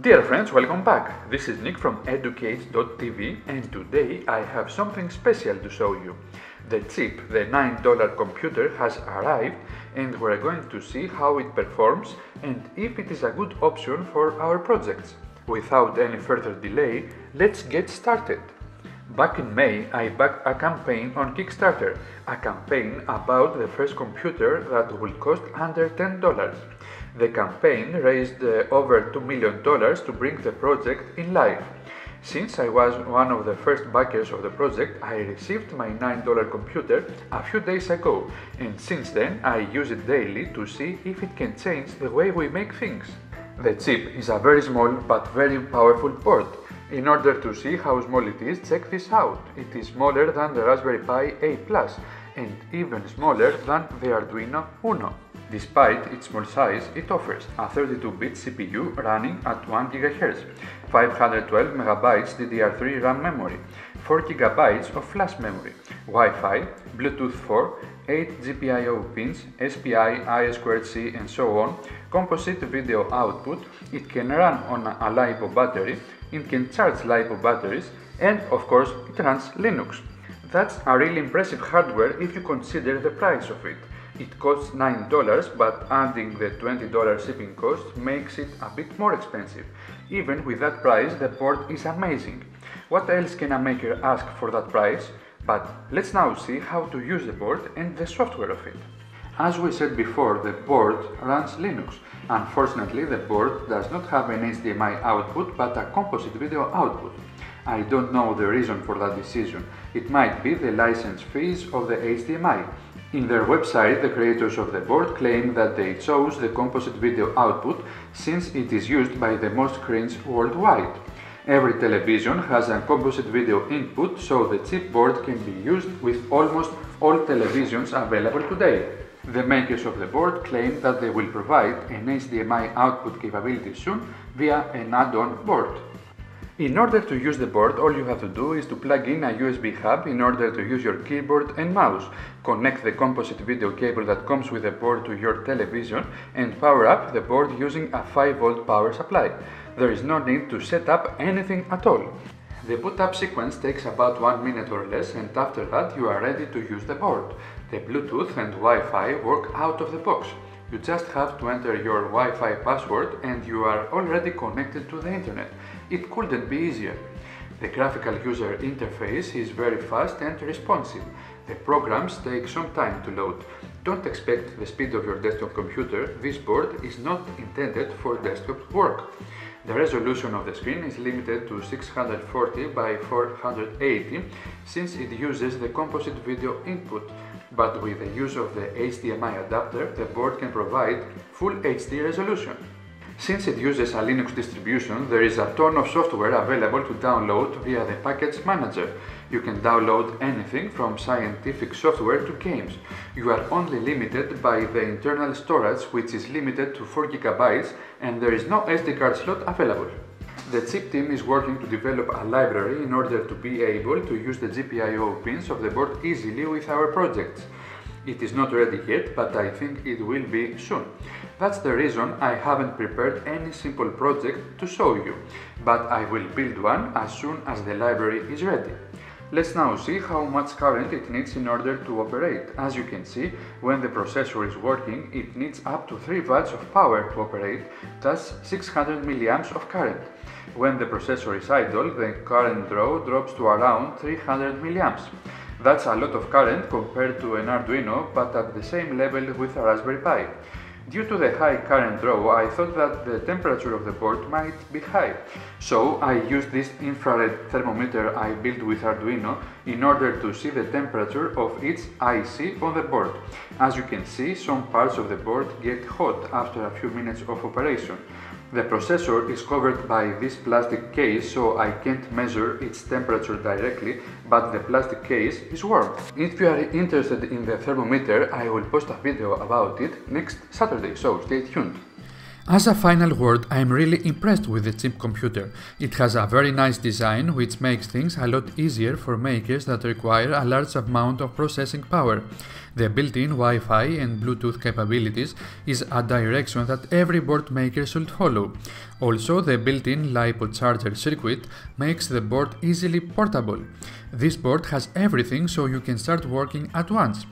Dear friends, welcome back. This is Nick from educ8s.tv and today I have something special to show you. The chip, the $9 computer has arrived and we're going to see how it performs and if it is a good option for our projects. Without any further delay, let's get started. Back in May, I backed a campaign on Kickstarter, a campaign about the first computer that will cost under $10. The campaign raised uh, over $2 million to bring the project in life. Since I was one of the first backers of the project, I received my $9 computer a few days ago, and since then I use it daily to see if it can change the way we make things. The chip is a very small but very powerful board. In order to see how small it is, check this out. It is smaller than the Raspberry Pi A Plus and even smaller than the Arduino Uno. Despite its small size, it offers a 32-bit CPU running at 1 GHz, 512 MB DDR3 RAM memory, 4 GB of flash memory, Wi-Fi, Bluetooth 4, 8 GPIO pins, SPI, I2C and so on, composite video output, it can run on a LiPo battery, it can charge LiPo batteries, and of course it runs Linux. That's a really impressive hardware if you consider the price of it. It costs $9, but adding the $20 shipping cost makes it a bit more expensive. Even with that price, the board is amazing. What else can a maker ask for that price? But let's now see how to use the board and the software of it. As we said before, the board runs Linux. Unfortunately, the board does not have an HDMI output but a composite video output. I don't know the reason for that decision. It might be the license fees of the HDMI. In their website, the creators of the board claim that they chose the composite video output since it is used by the most screens worldwide. Every television has a composite video input, so the chipboard can be used with almost all televisions available today. The makers of the board claim that they will provide an HDMI output capability soon via an add-on board. In order to use the board, all you have to do is to plug in a USB hub in order to use your keyboard and mouse, connect the composite video cable that comes with the board to your television and power up the board using a 5V power supply. There is no need to set up anything at all. The boot up sequence takes about one minute or less and after that you are ready to use the board. The Bluetooth and Wi-Fi work out of the box. You just have to enter your Wi-Fi password and you are already connected to the internet. It couldn't be easier. The graphical user interface is very fast and responsive. The programs take some time to load. Don't expect the speed of your desktop computer, this board is not intended for desktop work. The resolution of the screen is limited to 640 by 480 since it uses the composite video input, but with the use of the HDMI adapter, the board can provide full HD resolution. Since it uses a Linux distribution, there is a ton of software available to download via the package manager. You can download anything from scientific software to games. You are only limited by the internal storage which is limited to 4 GB and there is no SD card slot available. The chip team is working to develop a library in order to be able to use the GPIO pins of the board easily with our projects. It is not ready yet, but I think it will be soon. That's the reason I haven't prepared any simple project to show you, but I will build one as soon as the library is ready. Let's now see how much current it needs in order to operate. As you can see, when the processor is working, it needs up to 3 watts of power to operate, thus 600 milliamps of current. When the processor is idle, the current draw drops to around 300 milliamps. That's a lot of current compared to an Arduino, but at the same level with a Raspberry Pi. Due to the high current draw, I thought that the temperature of the board might be high. So I used this infrared thermometer I built with Arduino in order to see the temperature of each IC on the board. As you can see, some parts of the board get hot after a few minutes of operation. The processor is covered by this plastic case so I can't measure its temperature directly, but the plastic case is warm. If you are interested in the thermometer, I will post a video about it next Saturday, so stay tuned. As a final word, I am really impressed with the chip computer. It has a very nice design which makes things a lot easier for makers that require a large amount of processing power. The built-in Wi-Fi and Bluetooth capabilities is a direction that every board maker should follow. Also, the built-in LiPo charger circuit makes the board easily portable. This board has everything so you can start working at once.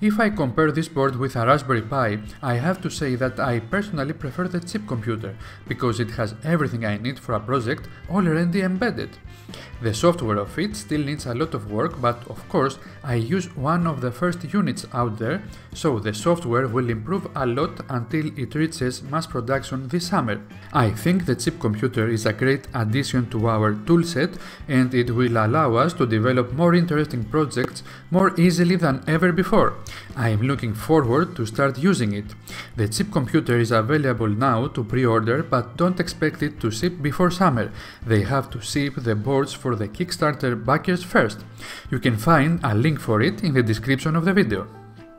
If I compare this board with a Raspberry Pi, I have to say that I personally prefer the chip computer, because it has everything I need for a project already embedded. The software of it still needs a lot of work, but of course I use one of the first units out there, so the software will improve a lot until it reaches mass production this summer. I think the chip computer is a great addition to our toolset and it will allow us to develop more interesting projects more easily than ever before. I am looking forward to start using it. The chip computer is available now to pre-order but don't expect it to ship before summer. They have to ship the boards for the Kickstarter backers first. You can find a link for it in the description of the video.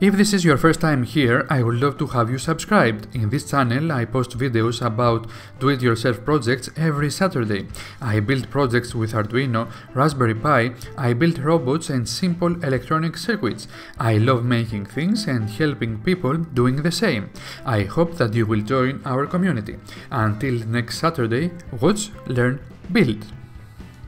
If this is your first time here, I would love to have you subscribed. In this channel, I post videos about do-it-yourself projects every Saturday. I build projects with Arduino, Raspberry Pi, I build robots and simple electronic circuits. I love making things and helping people doing the same. I hope that you will join our community. Until next Saturday, watch, learn, build.